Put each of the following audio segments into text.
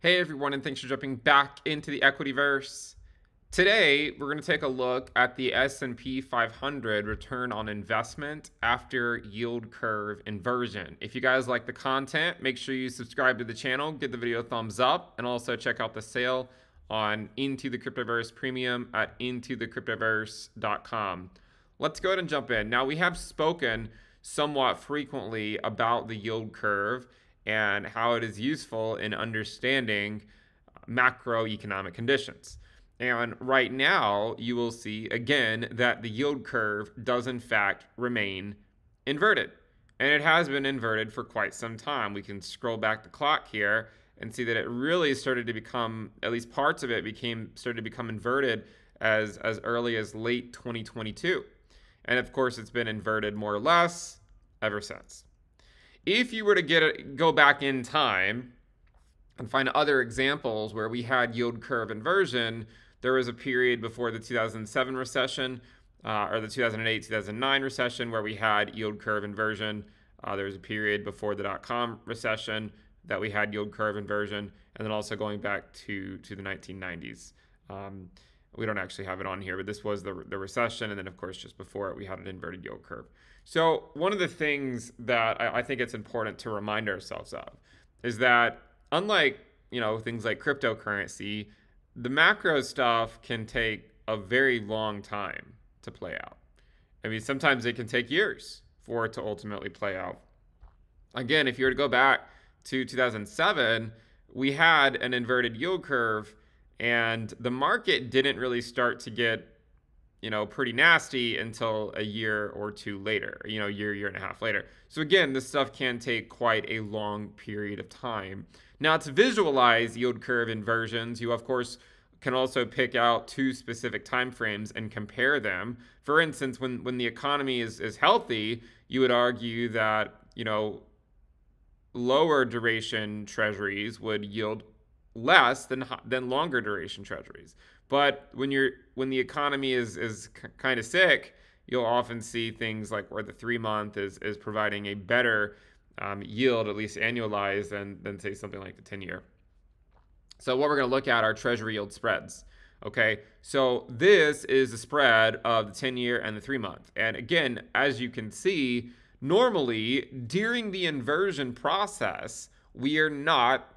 Hey everyone, and thanks for jumping back into the Equityverse. Today, we're going to take a look at the S&P 500 return on investment after yield curve inversion. If you guys like the content, make sure you subscribe to the channel, give the video a thumbs up, and also check out the sale on Into the Cryptoverse Premium at intothecryptoverse.com. Let's go ahead and jump in. Now, we have spoken somewhat frequently about the yield curve and how it is useful in understanding macroeconomic conditions. And right now, you will see again that the yield curve does in fact remain inverted. And it has been inverted for quite some time. We can scroll back the clock here and see that it really started to become, at least parts of it became started to become inverted as as early as late 2022. And of course, it's been inverted more or less ever since. If you were to get a, go back in time and find other examples where we had yield curve inversion, there was a period before the 2007 recession uh, or the 2008 2009 recession where we had yield curve inversion. Uh, there was a period before the dot com recession that we had yield curve inversion, and then also going back to to the 1990s. Um, we don't actually have it on here, but this was the, the recession. And then, of course, just before it, we had an inverted yield curve. So, one of the things that I, I think it's important to remind ourselves of is that, unlike you know things like cryptocurrency, the macro stuff can take a very long time to play out. I mean, sometimes it can take years for it to ultimately play out. Again, if you were to go back to 2007, we had an inverted yield curve and the market didn't really start to get, you know, pretty nasty until a year or two later, you know, year, year and a half later. So again, this stuff can take quite a long period of time. Now, to visualize yield curve inversions, you of course can also pick out two specific time frames and compare them. For instance, when when the economy is is healthy, you would argue that, you know, lower duration treasuries would yield less than than longer duration treasuries. But when you're when the economy is is kind of sick, you'll often see things like where the three month is is providing a better um, yield, at least annualized, than than say something like the ten year. So what we're going to look at are treasury yield spreads. Okay, so this is the spread of the 10 year and the three month. And again, as you can see, normally during the inversion process, we are not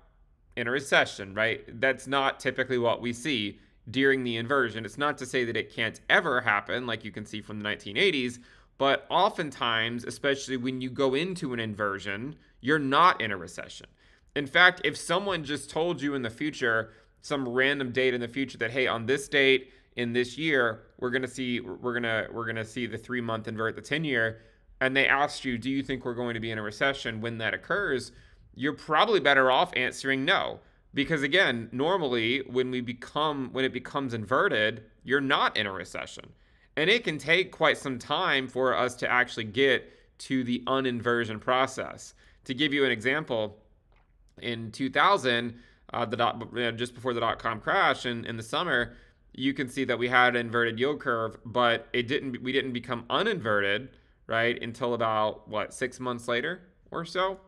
in a recession, right? That's not typically what we see during the inversion. It's not to say that it can't ever happen, like you can see from the 1980s, but oftentimes, especially when you go into an inversion, you're not in a recession. In fact, if someone just told you in the future, some random date in the future that hey, on this date in this year, we're gonna see we're gonna we're gonna see the three month invert the 10 year, and they asked you, do you think we're going to be in a recession when that occurs? you're probably better off answering no. Because again, normally when we become when it becomes inverted, you're not in a recession. And it can take quite some time for us to actually get to the uninversion process. To give you an example, in 2000, uh, the dot, you know, just before the dot com crash in, in the summer, you can see that we had an inverted yield curve, but it didn't. We didn't become uninverted right until about what six months later or so.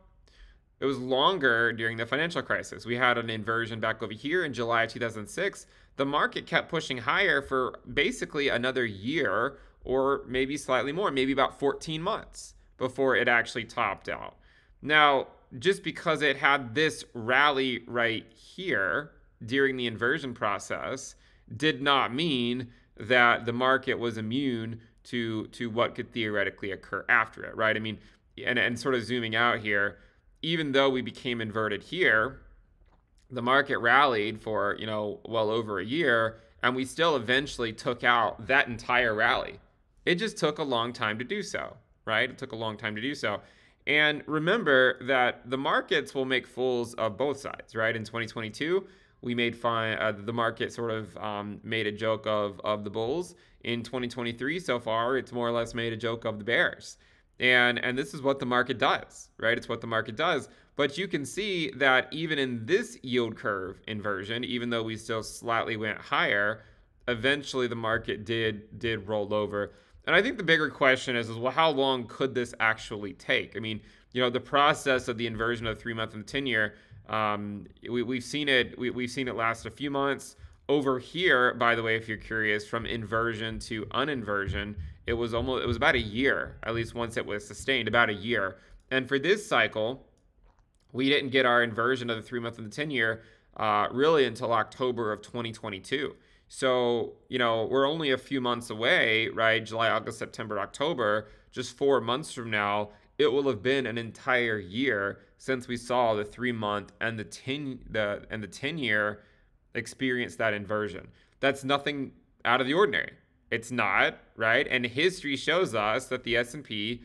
It was longer during the financial crisis. We had an inversion back over here in July 2006. The market kept pushing higher for basically another year or maybe slightly more, maybe about 14 months before it actually topped out. Now, just because it had this rally right here during the inversion process did not mean that the market was immune to to what could theoretically occur after it, right? I mean, and and sort of zooming out here, even though we became inverted here, the market rallied for, you know, well over a year, and we still eventually took out that entire rally. It just took a long time to do so, right? It took a long time to do so. And remember that the markets will make fools of both sides, right? In 2022, we made fun, uh, the market sort of um, made a joke of, of the bulls. In 2023, so far, it's more or less made a joke of the bears. And and this is what the market does, right? It's what the market does. But you can see that even in this yield curve inversion, even though we still slightly went higher, eventually the market did did roll over. And I think the bigger question is, is well, how long could this actually take? I mean, you know, the process of the inversion of the three month and 10 year Um, we, we've seen it. We, we've seen it last a few months. Over here, by the way, if you're curious, from inversion to uninversion, it was almost it was about a year, at least once it was sustained, about a year. And for this cycle, we didn't get our inversion of the three month and the 10 year uh, really until October of 2022. So, you know, we're only a few months away, right? July, August, September, October, just four months from now, it will have been an entire year since we saw the three month and the 10 the and the 10 year experience that inversion. That's nothing out of the ordinary. It's not, right? And history shows us that the S&P,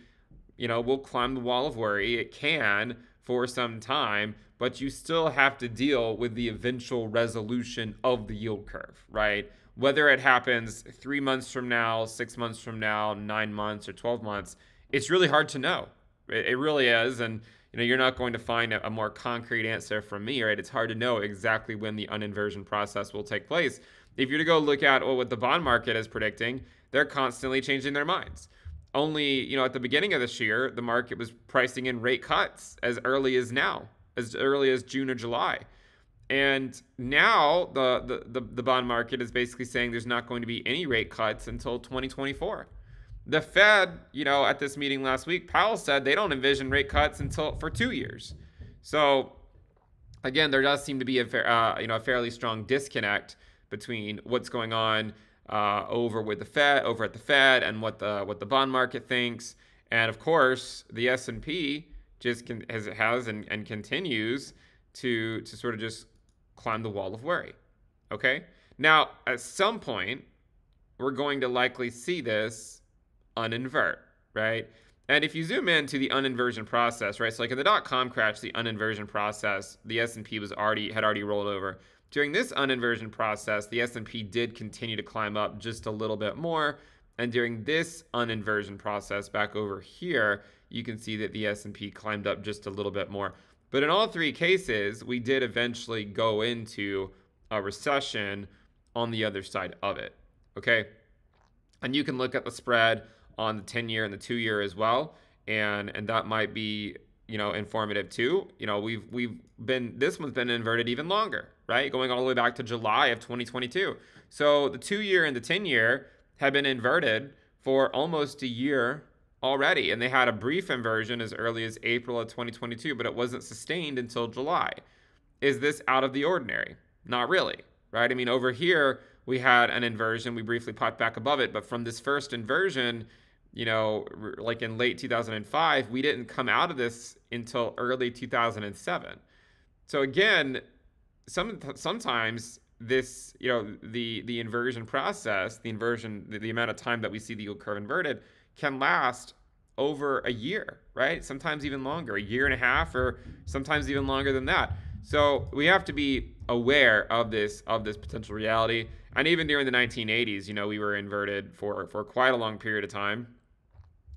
you know, will climb the wall of worry. It can for some time, but you still have to deal with the eventual resolution of the yield curve, right? Whether it happens three months from now, six months from now, nine months, or 12 months, it's really hard to know. It, really is. And, you know, you're not going to find a more concrete answer from me, right? It's hard to know exactly when the uninversion process will take place. If you're to go look at what the bond market is predicting, they're constantly changing their minds only you know at the beginning of this year the market was pricing in rate cuts as early as now as early as June or July. And now the, the, the, bond market is basically saying there's not going to be any rate cuts until 2024. The Fed, you know, at this meeting last week, Powell said they don't envision rate cuts until for two years. So again, there does seem to be a uh, you know a fairly strong disconnect between what's going on uh, over with the Fed, over at the Fed, and what the what the bond market thinks. And of course, the S and P just can, has has and, and continues to to sort of just climb the wall of worry. Okay. Now, at some point, we're going to likely see this uninvert, right? And if you zoom in to the uninversion process, right? So like in the dot com crash, the uninversion process, the S&P was already had already rolled over. During this uninversion process, the S&P did continue to climb up just a little bit more, and during this uninversion process back over here, you can see that the S&P climbed up just a little bit more. But in all three cases, we did eventually go into a recession on the other side of it. Okay? And you can look at the spread on the 10 year and the 2 year as well, and and that might be, you know, informative too. You know, we've we've been this one's been inverted even longer, right? Going all the way back to July of 2022. So the 2 year and the 10 year have been inverted for almost a year already, and they had a brief inversion as early as April of 2022, but it wasn't sustained until July. Is this out of the ordinary? Not really, right? I mean, over here, we had an inversion. We briefly popped back above it, but from this first inversion, you know, like in late 2005, we didn't come out of this until early 2007. So again, some sometimes this, you know, the the inversion process, the inversion, the, the amount of time that we see the yield curve inverted can last over a year, right? Sometimes even longer, a year and a half, or sometimes even longer than that. So we have to be aware of this of this potential reality. And even during the 1980s, you know, we were inverted for for quite a long period of time,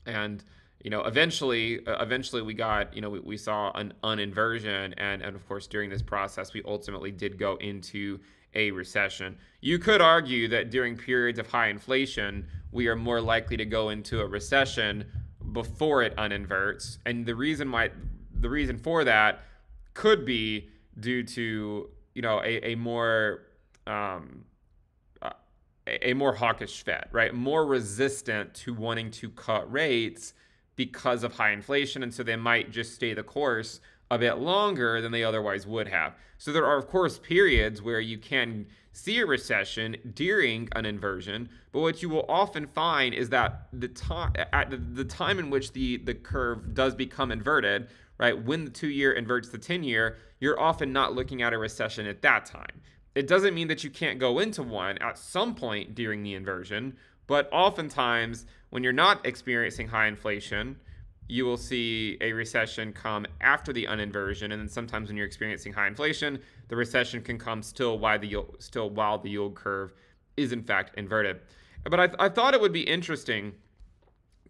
and you know, eventually, uh, eventually we got, you know, we, we saw an uninversion, and and of course during this process, we ultimately did go into a recession. You could argue that during periods of high inflation, we are more likely to go into a recession before it uninverts. And the reason why the reason for that could be due to, you know, a, a more um, a more hawkish Fed, right? More resistant to wanting to cut rates because of high inflation. And so they might just stay the course a bit longer than they otherwise would have. So there are, of course, periods where you can see a recession during an inversion, but what you will often find is that the time at the time in which the the curve does become inverted, right? When the 2-year inverts the 10-year, you're often not looking at a recession at that time. It doesn't mean that you can't go into one at some point during the inversion, but oftentimes when you're not experiencing high inflation, you will see a recession come after the uninversion, and then sometimes when you're experiencing high inflation, the recession can come still while the yield, still while the yield curve is in fact inverted. But I, I thought it would be interesting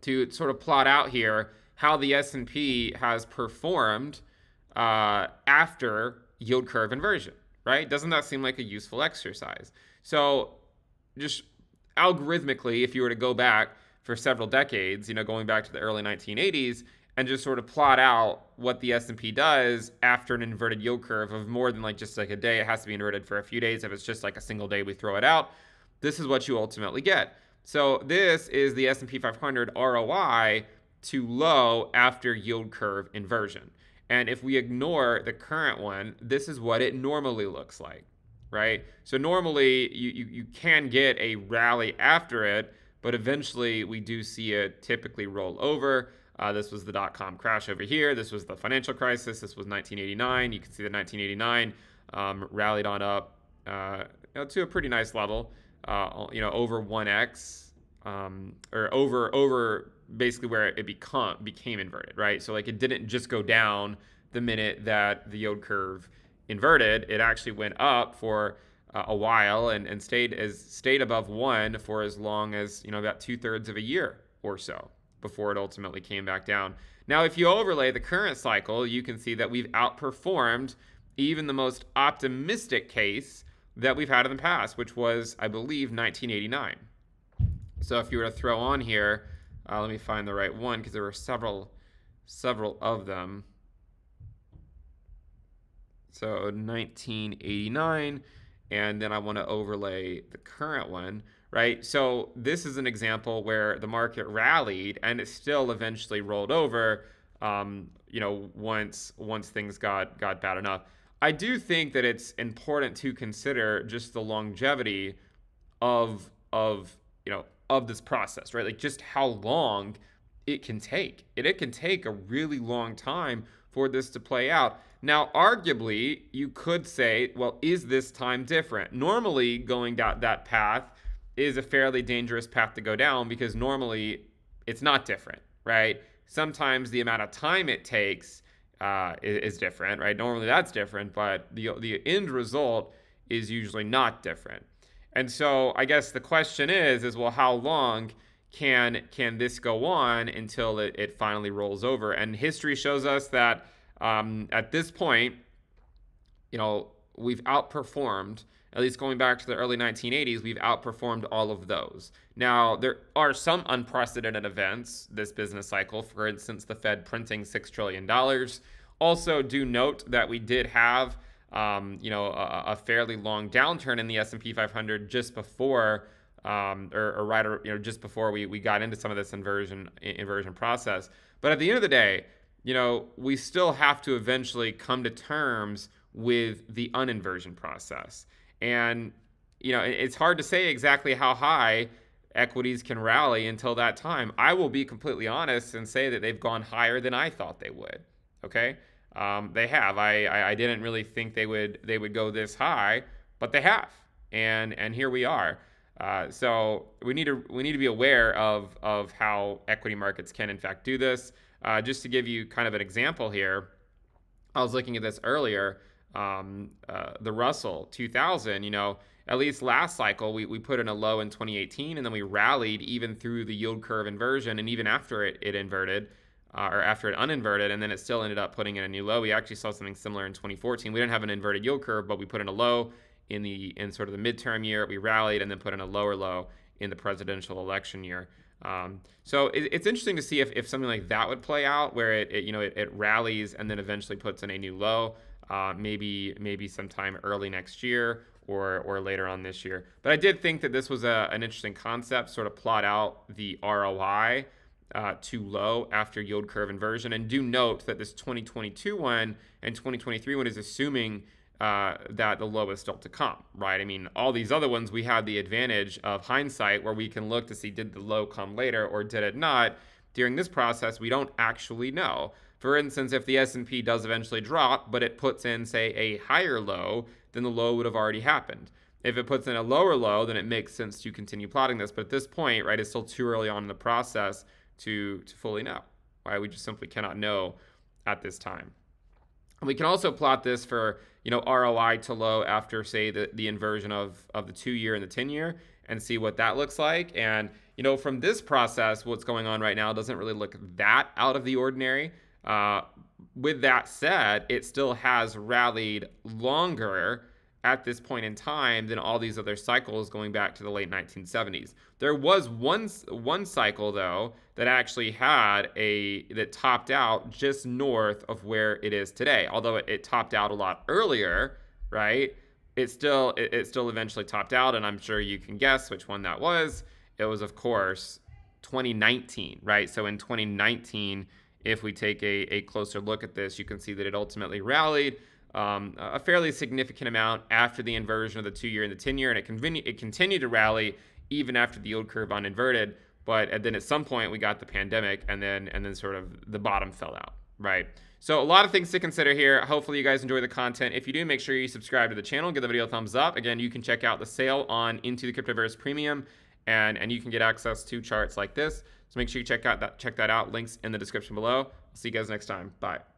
to sort of plot out here how the S&P has performed uh, after yield curve inversion, right? Doesn't that seem like a useful exercise? So just algorithmically, if you were to go back for several decades, you know, going back to the early 1980s, and just sort of plot out what the S&P does after an inverted yield curve of more than like just like a day. It has to be inverted for a few days. If it's just like a single day, we throw it out. This is what you ultimately get. So this is the S&P 500 ROI to low after yield curve inversion. And if we ignore the current one, this is what it normally looks like, right? So normally you, you, you can get a rally after it, but eventually we do see it typically roll over. Uh, this was the dot com crash over here. This was the financial crisis. This was 1989. You can see the 1989 um, rallied on up uh, to a pretty nice level, uh, you know, over 1x um, or over over basically where it become became inverted, right? So like it didn't just go down the minute that the yield curve inverted. It actually went up for uh, a while and, and stayed as stayed above one for as long as you know about two thirds of a year or so before it ultimately came back down. Now, if you overlay the current cycle, you can see that we've outperformed even the most optimistic case that we've had in the past, which was, I believe, 1989. So if you were to throw on here, uh, let me find the right one because there were several, several of them. So 1989, and then I want to overlay the current one, right? So this is an example where the market rallied and it still eventually rolled over. Um, you know, once once things got got bad enough. I do think that it's important to consider just the longevity of of you know of this process, right? Like just how long it can take. And it can take a really long time for this to play out. Now, arguably, you could say, well, is this time different? Normally, going down that path is a fairly dangerous path to go down because normally it's not different, right? Sometimes the amount of time it takes uh, is, is different, right? Normally that's different, but the the end result is usually not different. And so I guess the question is, is well, how long can can this go on until it, it finally rolls over? And history shows us that um, at this point, you know, we've outperformed, at least going back to the early 1980s, we've outperformed all of those. Now, there are some unprecedented events this business cycle, for instance, the Fed printing $6 trillion. Also, do note that we did have um, you know, a, a, fairly long downturn in the S&P 500 just before, um, or, or, right, or, you know, just before we, we got into some of this inversion inversion process. But at the end of the day, you know, we still have to eventually come to terms with the uninversion process. And, you know, it's hard to say exactly how high equities can rally until that time. I will be completely honest and say that they've gone higher than I thought they would. Okay. Um, they have. I, I, I didn't really think they would they would go this high, but they have, and and here we are. Uh, so we need to we need to be aware of of how equity markets can in fact do this. Uh, just to give you kind of an example here, I was looking at this earlier. Um, uh, the Russell 2000, you know, at least last cycle we, we put in a low in 2018 and then we rallied even through the yield curve inversion and even after it, it inverted uh, or after it uninverted, and then it still ended up putting in a new low. We actually saw something similar in 2014. We didn't have an inverted yield curve, but we put in a low in the in sort of the midterm year. We rallied and then put in a lower low in the presidential election year. Um, so it, it's interesting to see if, if something like that would play out, where it, it you know it, it, rallies and then eventually puts in a new low, uh, maybe maybe sometime early next year or or later on this year. But I did think that this was a, an interesting concept, sort of plot out the ROI uh, too low after yield curve inversion. And do note that this 2022 one and 2023 one is assuming uh, that the low is still to come, right? I mean, all these other ones, we have the advantage of hindsight where we can look to see did the low come later or did it not. During this process, we don't actually know. For instance, if the S&P does eventually drop, but it puts in, say, a higher low, then the low would have already happened. If it puts in a lower low, then it makes sense to continue plotting this. But at this point, right, it's still too early on in the process to, to fully know. Why we just simply cannot know at this time. And we can also plot this for you know ROI to low after say the, the inversion of, of the two year and the 10 year and see what that looks like. And you know from this process, what's going on right now doesn't really look that out of the ordinary. Uh, with that said, it still has rallied longer at this point in time than all these other cycles going back to the late 1970s. There was one one cycle though that actually had a that topped out just north of where it is today. Although it, it topped out a lot earlier, right? It still it, it still eventually topped out, and I'm sure you can guess which one that was. It was of course 2019, right? So in 2019, if we take a, a closer look at this, you can see that it ultimately rallied um, a fairly significant amount after the inversion of the two year and the 10 year, and it, it continued to rally even after the yield curve uninverted. But then at some point we got the pandemic, and then and then sort of the bottom fell out, right? So a lot of things to consider here. Hopefully you guys enjoy the content. If you do, make sure you subscribe to the channel, give the video a thumbs up. Again, you can check out the sale on Into the Cryptoverse Premium, and and you can get access to charts like this. So make sure you check out that check that out. Links in the description below. I'll See you guys next time. Bye.